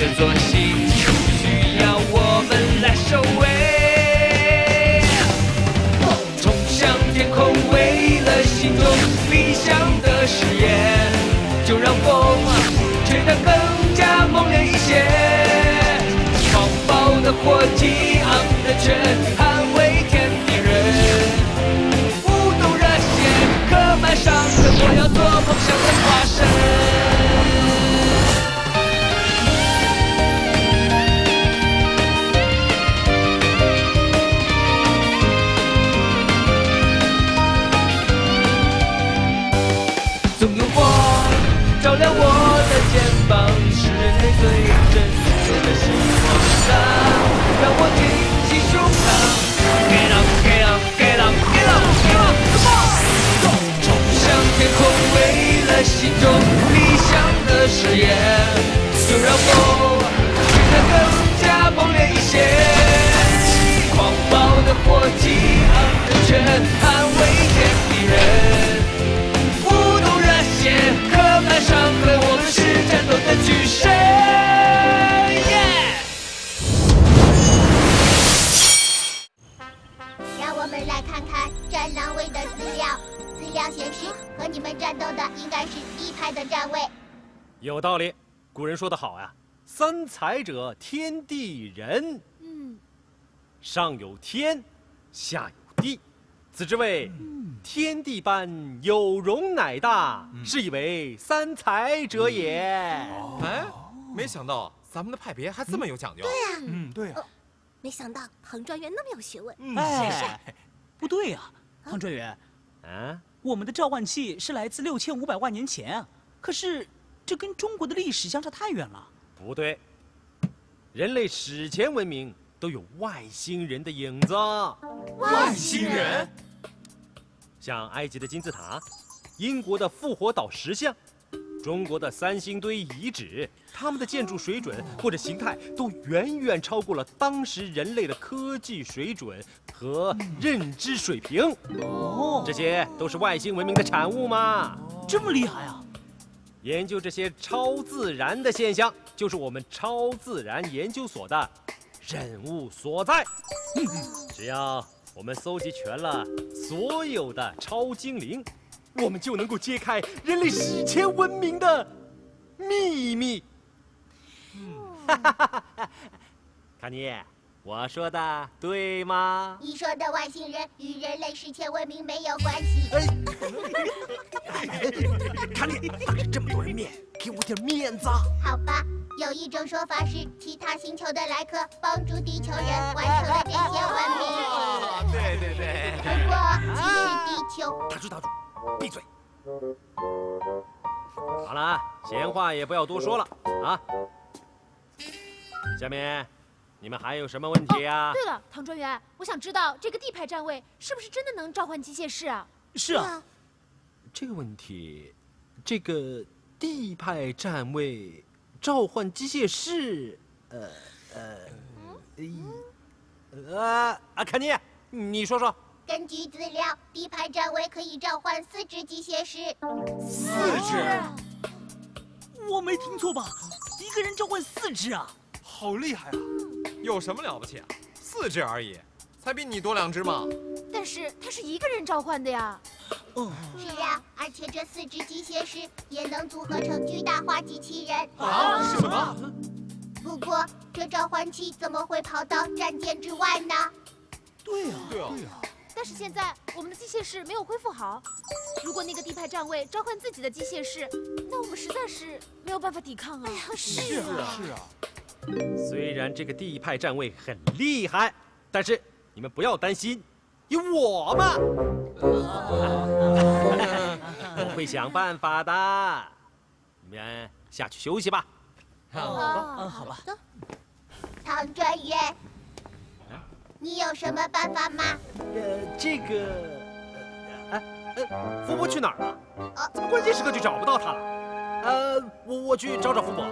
这座星球需要我们来守卫。冲向天空，为了心中理想的誓言，就让风吹得更加猛烈一些。狂暴的火激昂的拳，说得好呀，“三才者，天地人。”嗯，上有天，下有地，此之谓天地般有容乃大，是以为三才者也。哎，没想到咱们的派别还这么有讲究。对呀、嗯，对呀、没想到唐专员那么有学问。嗯，哎，不对呀、唐专员，啊，我们的召唤器是来自六千五百万年前啊，可是这跟中国的历史相差太远了。不对，人类史前文明都有外星人的影子，外星人，像埃及的金字塔，英国的复活岛石像。中国的三星堆遗址，他们的建筑水准或者形态都远远超过了当时人类的科技水准和认知水平。哦这些都是外星文明的产物嘛。这么厉害啊！研究这些超自然的现象，就是我们超自然研究所的任务所在。只要我们搜集全了所有的超精灵，我们就能够揭开人类史前文明的秘密。卡尼，我说的对吗？你说的外星人与人类史前文明没有关系。卡尼，当着这么多人面，给我点面子啊！好吧，有一种说法是，其他星球的来客帮助地球人完成了这些文明。啊，对对对，不过，其实地球打住打住，闭嘴！好了，闲话也不要多说了啊。下面，你们还有什么问题啊？对了，唐专员，我想知道这个地派站位是不是真的能召唤机械师啊？是啊，这个问题，这个地派站位召唤机械师，呃呃，呃啊，肯尼，你说说。根据资料，地派站位可以召唤四只机械师。四只，我没听错吧？一个人召唤四只啊！好厉害啊！有什么了不起啊？四只而已，才比你多两只嘛。但是他是一个人召唤的呀。嗯，是啊，而且这四只机械师也能组合成巨大化机器人。啊？什么？不过，这召唤器怎么会跑到战舰之外呢？对呀、对啊，但是现在我们的机械师没有恢复好，如果那个地派站位召唤自己的机械师，那我们实在是没有办法抵抗啊。是啊，是啊，虽然这个地派站位很厉害，但是你们不要担心，有我嘛，我会想办法的。你们下去休息吧。嗯，好吧。唐专员，你有什么办法吗？呃，这个，哎，呃，福伯去哪儿了？怎么关键时刻就找不到他了？呃，我我去找找福伯。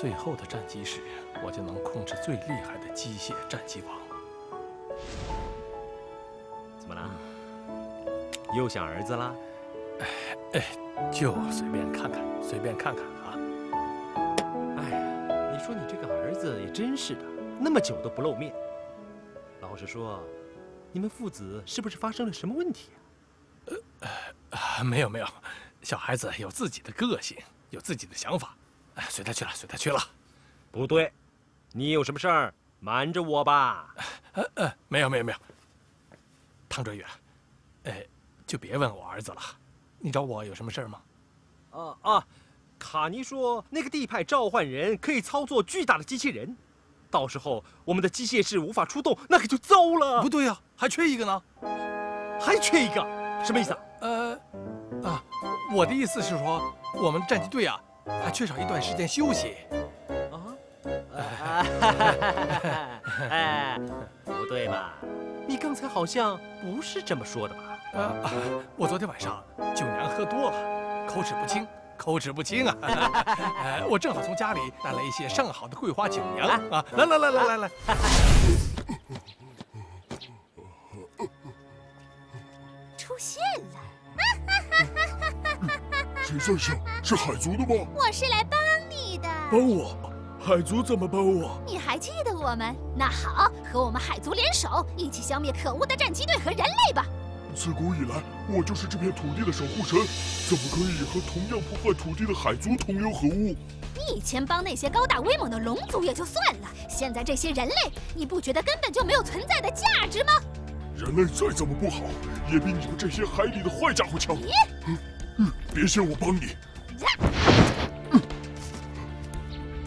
最后的战机时，我就能控制最厉害的机械战机王。怎么了？又想儿子啦？哎，就随便看看，随便看看啊。哎呀，你说你这个儿子也真是的，那么久都不露面。老实说，你们父子是不是发生了什么问题啊？啊，没有没有，小孩子有自己的个性，有自己的想法，哎，随他去了，随他去了。不对，你有什么事儿瞒着我吧？呃呃，没有没有没有。汤哲远，哎，就别问我儿子了。你找我有什么事儿吗？啊啊，卡尼说那个地派召唤人可以操作巨大的机器人，到时候我们的机械室无法出动，那可就糟了。不对呀、还缺一个呢。还缺一个，什么意思啊？呃，啊，我的意思是说，我们战机队啊，还缺少一段时间休息。啊？哎，不对吧？你刚才好像不是这么说的吧？啊啊！我昨天晚上酒娘喝多了，口齿不清，口齿不清啊！呃，我正好从家里带来一些上好的桂花酒娘啊！来来来来来来，谁在笑？是海族的吗？我是来帮你的。帮我？海族怎么帮我？你还记得我们？那好，和我们海族联手，一起消灭可恶的战机队和人类吧！自古以来，我就是这片土地的守护神，怎么可以和同样破坏土地的海族同流合污？你以前帮那些高大威猛的龙族也就算了，现在这些人类，你不觉得根本就没有存在的价值吗？人类再怎么不好，也比你们这些海里的坏家伙强。嗯嗯，别嫌我帮你。嗯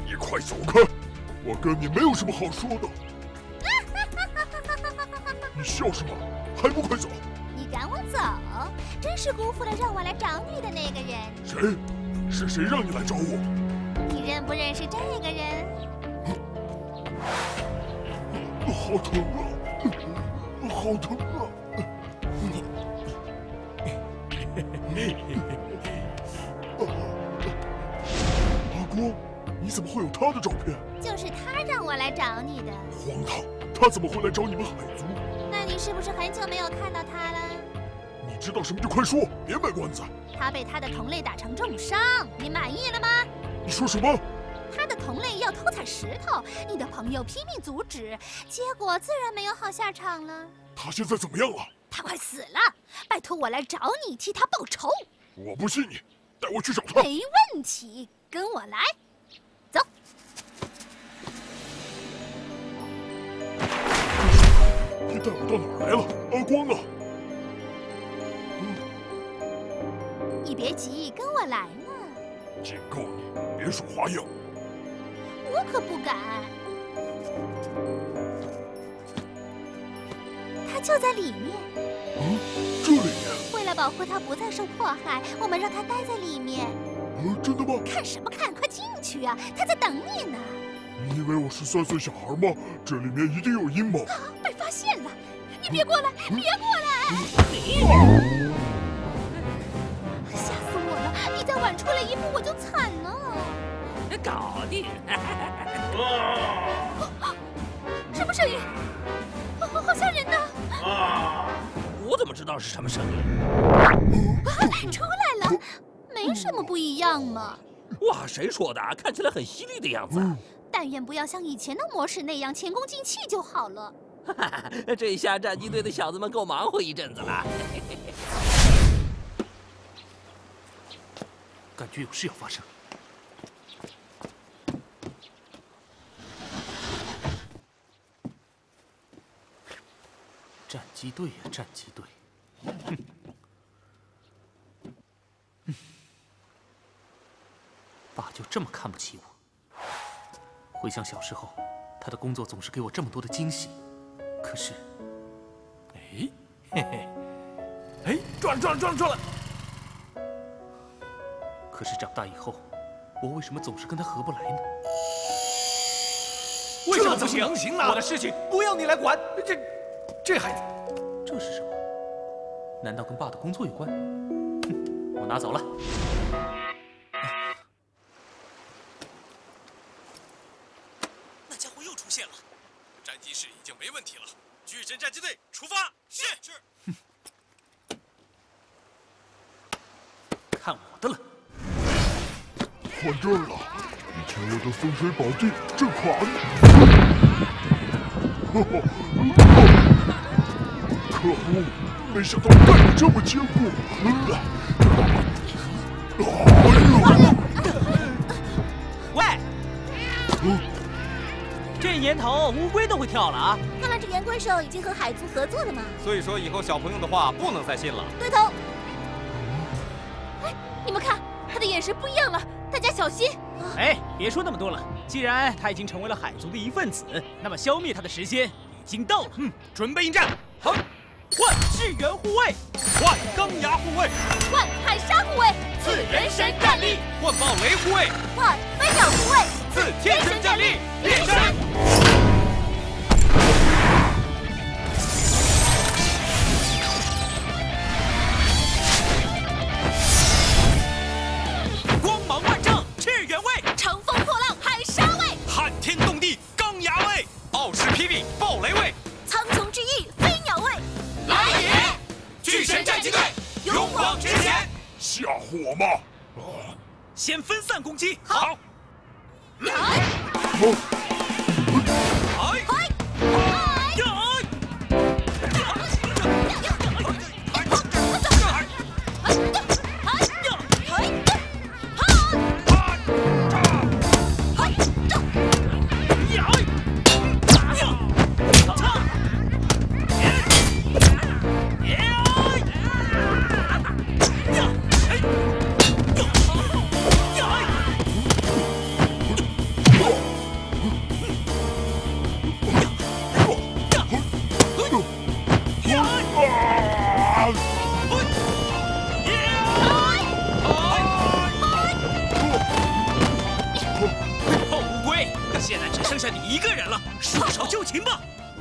你快走开！我跟你没有什么好说的。你笑什么？还不快走！你赶我走，真是辜负了让我来找你的那个人。谁？是谁让你来找我？你认不认识这个人？好疼啊！好疼怎么会有他的照片？就是他让我来找你的。荒唐！他怎么会来找你们海族？那你是不是很久没有看到他了？你知道什么就快说，别卖关子。他被他的同类打成重伤，你满意了吗？你说什么？他的同类要偷采石头，你的朋友拼命阻止，结果自然没有好下场了。他现在怎么样了？他快死了，拜托我来找你替他报仇。我不信你，带我去找他。没问题，跟我来。走。你带我到哪儿来了，阿光啊？你别急，跟我来嘛。警告你，别耍花样。我可不敢。他就在里面。嗯，这里面。为了保护他不再受迫害，我们让他待在里面。嗯，真的吗？看什么看？快进去啊！他在等你呢。你以为我是三岁小孩吗？这里面一定有阴谋。啊！被发现了！你别过来！嗯、别过来！吓死我了！你再晚出来一步，我就惨了。搞定！什么声音？好好吓人呐！啊我怎么知道是什么声音？啊，出来了，没什么不一样嘛。哇，谁说的？看起来很犀利的样子。嗯、但愿不要像以前的模式那样前功尽弃就好了。哈哈，这下战机队的小子们够忙活一阵子了。感觉有事要发生。战机队呀，战机队！哼，嗯，爸就这么看不起我。回想小时候，他的工作总是给我这么多的惊喜，可是，哎，嘿嘿，哎，转了转了转了转了！可是长大以后，我为什么总是跟他合不来呢？为什么不行？行呢？我的事情不要你来管。这，这孩子，这是什么？难道跟爸的工作有关？哼，我拿走了。线了，战机室已经没问题了。巨神战机队出发！是是。看我的了！换这儿了，以前我的风水宝地正垮呢。可恶，没想到盖的这么坚固。哎呦！年头乌龟都会跳了啊！看来这圆龟兽已经和海族合作了嘛。所以说以后小朋友的话不能再信了。对头。哎，你们看，他的眼神不一样了，大家小心！哎，别说那么多了，既然他已经成为了海族的一份子，那么消灭他的时间已经到了。嗯，准备应战。好，换支援护卫，换钢牙护卫，换海沙护卫，赐人神战力；换暴雷护卫，换飞鸟护卫，赐天神战力。变身！先分散攻击。好。好。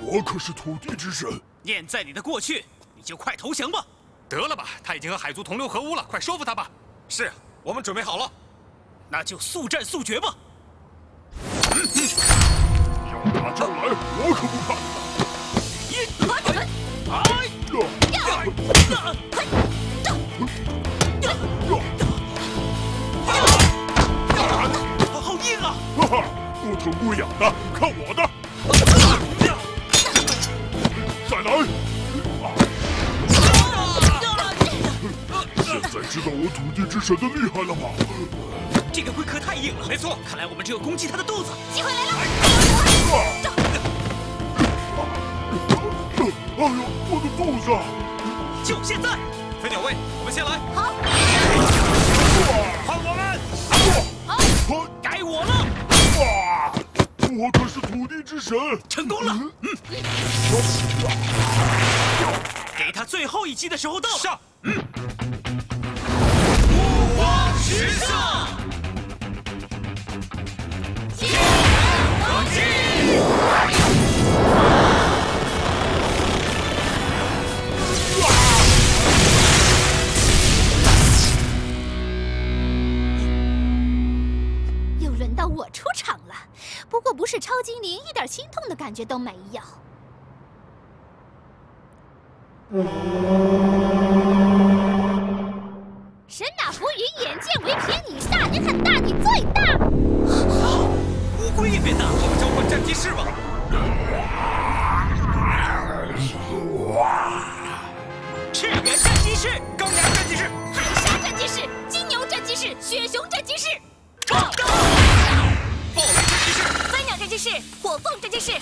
我可是土地之神，念在你的过去，你就快投降吧。得了吧，他已经和海族同流合污了，快收服他吧。是，我们准备好了，那就速战速决吧。要打就来，我可不怕。好硬啊！不疼不痒的，看我的！再来！现在知道我土地之神的厉害了吧？这个龟壳太硬了，没错，看来我们只有攻击它的肚子。机会来了！哎呦，我的肚子！就现在，飞鸟卫，我们先来。好，换我们！好，该我了！哇，我可是土地之神！成功了！嗯，给他最后一击的时候到了。上！嗯，五皇十色，轮到我出场了，不过不是超精灵，一点心痛的感觉都没有。神马浮云，眼见为凭，你大你很大，你最大。乌龟也变大，我们召唤战机师吧。赤原战机师，钢牙战机师，海沙战机师，金牛战机师，雪熊战机师，冲！暴雷战机师，事，火凤这件事。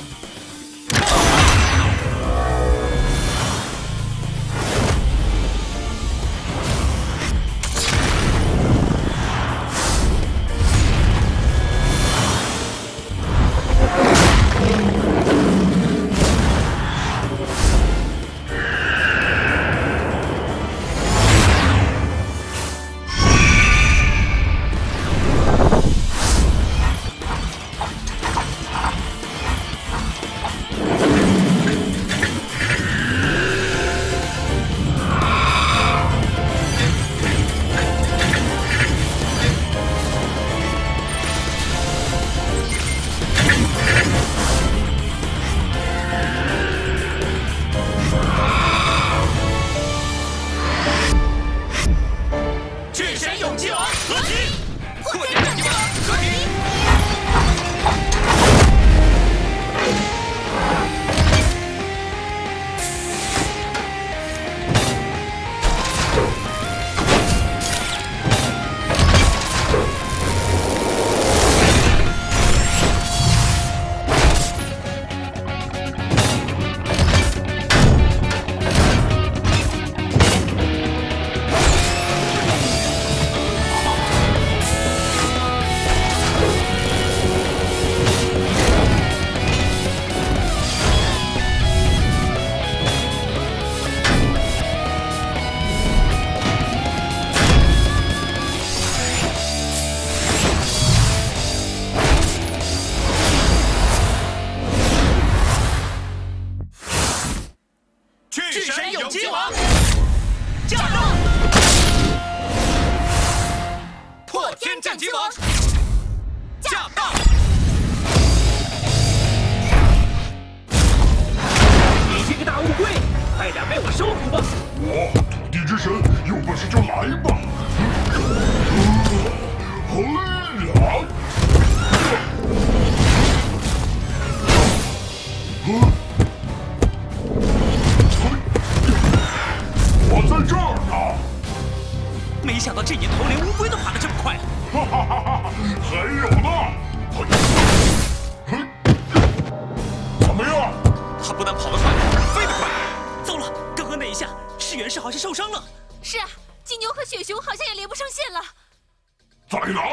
再来！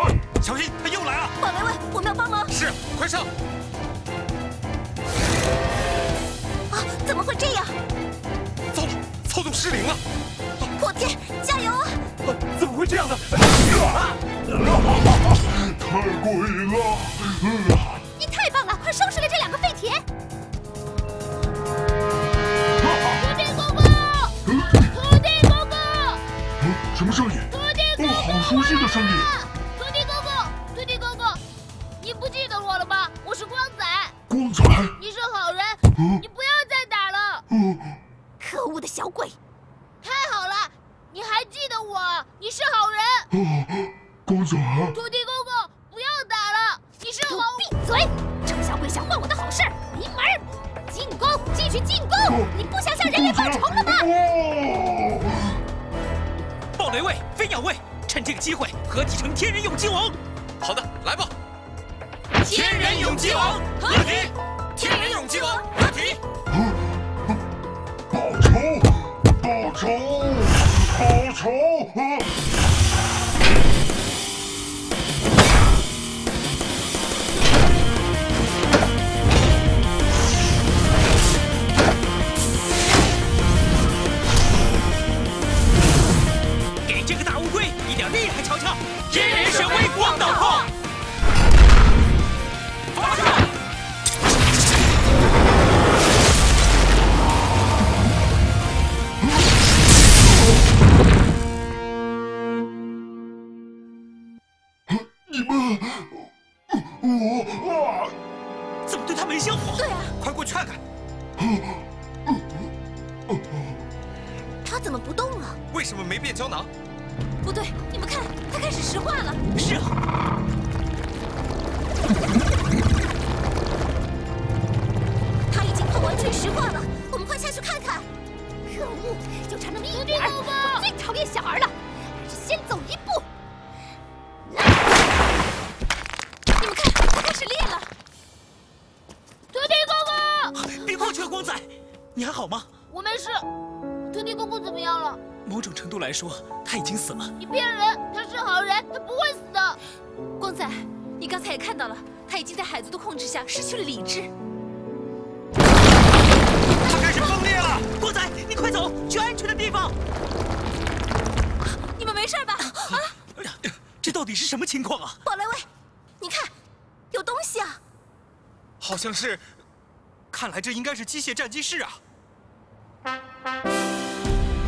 光仔，土他已经快完全石化了，我们快下去看看。可恶，就差那么一点儿！我最讨厌小孩了，还是先走一步。你们看，他开始裂了。土地公公，别过去了，光仔，你还好吗？我没事。土地公公怎么样了？某种程度来说，他已经死了。你骗人，他是好人，他不会死的。光仔，你刚才也看到了，他已经在海族的控制下失去了理智。他开始崩裂了！光仔，你快走，去安全的地方。你们没事吧？啊，这到底是什么情况啊？宝莱威，你看，有东西啊！好像是，看来这应该是机械战机室啊！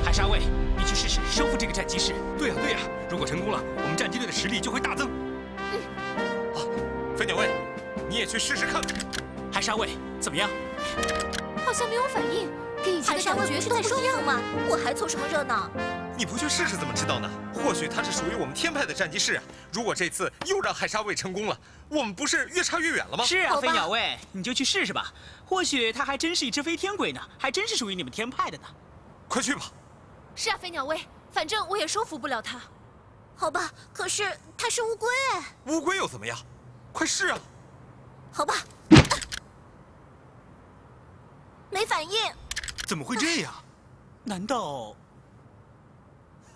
海沙卫，你去试试收复这个战机室。对呀、对呀、如果成功了，我们战机队的实力就会大增。好，飞鸟卫，你也去试试看。海沙卫，怎么样？好像没有反应，跟以前的感觉是在说一样吗？我还凑什么热闹？你不去试试怎么知道呢？或许它是属于我们天派的战机室啊！如果这次又让海沙卫成功了，我们不是越差越远了吗？是啊，飞鸟卫，你就去试试吧。或许他还真是一只飞天鬼呢，还真是属于你们天派的呢。快去吧！是啊，飞鸟卫，反正我也说服不了他。好吧，可是他是乌龟哎。乌龟又怎么样？快试啊！好吧，没反应。怎么会这样？难道？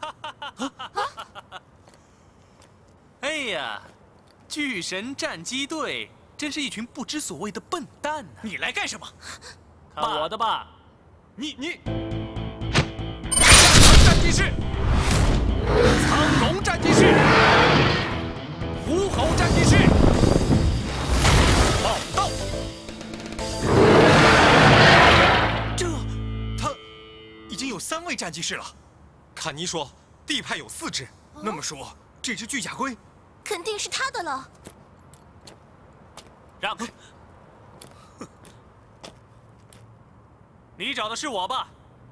哎呀，巨神战机队真是一群不知所谓的笨蛋呢、你来干什么？看我的吧！你你战机师，苍龙战机师，虎吼战机室，三位战机师了。坎尼说地派有四只，那么说这只巨甲龟肯定是他的了。让开！你找的是我吧？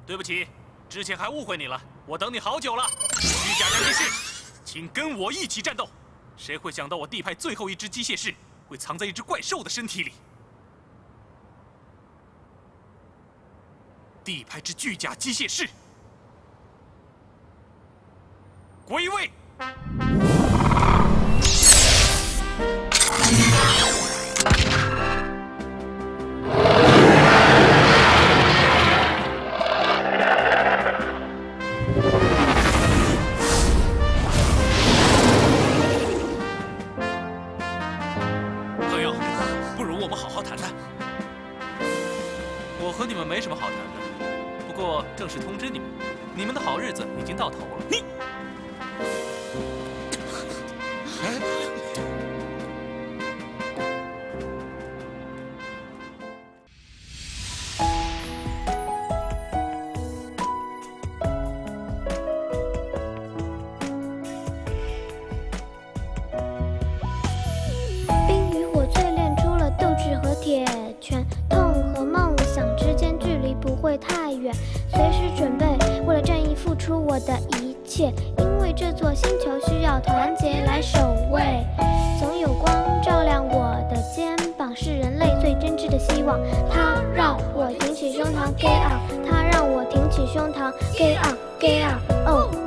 对不起，之前还误会你了，我等你好久了。巨甲战机室，请跟我一起战斗。谁会想到我地派最后一只机械室会藏在一只怪兽的身体里？第一排之巨甲机械师，归位。朋友，不如我们好好谈谈。我和你们没什么好谈的，过正式通知你们，你们的好日子已经到头了。挚的希望。它让我挺起胸膛，Get up！他让我挺起胸膛，Get up，Get up！Oh，come on！